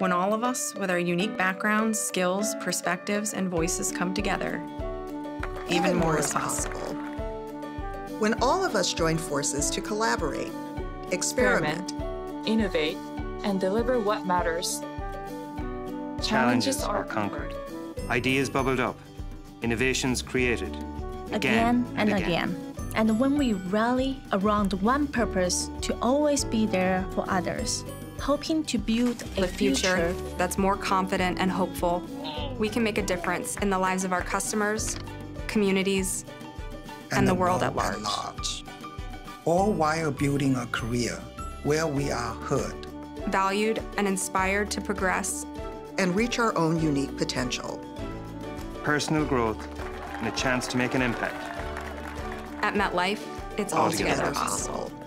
When all of us, with our unique backgrounds, skills, perspectives, and voices come together, even more is possible. When all of us join forces to collaborate, experiment, innovate, and deliver what matters. Challenges are conquered, ideas bubbled up, innovations created. again, and again. And when we rally around one purpose to always be there for others, hoping to build a the future that's more confident and hopeful, we can make a difference in the lives of our customers, communities, and, the, world, at large. large. All while building a career where we are heard Valued and inspired to progress, and reach our own unique potential. Personal growth and a chance to make an impact. At MetLife, it's All all together together possible. possible.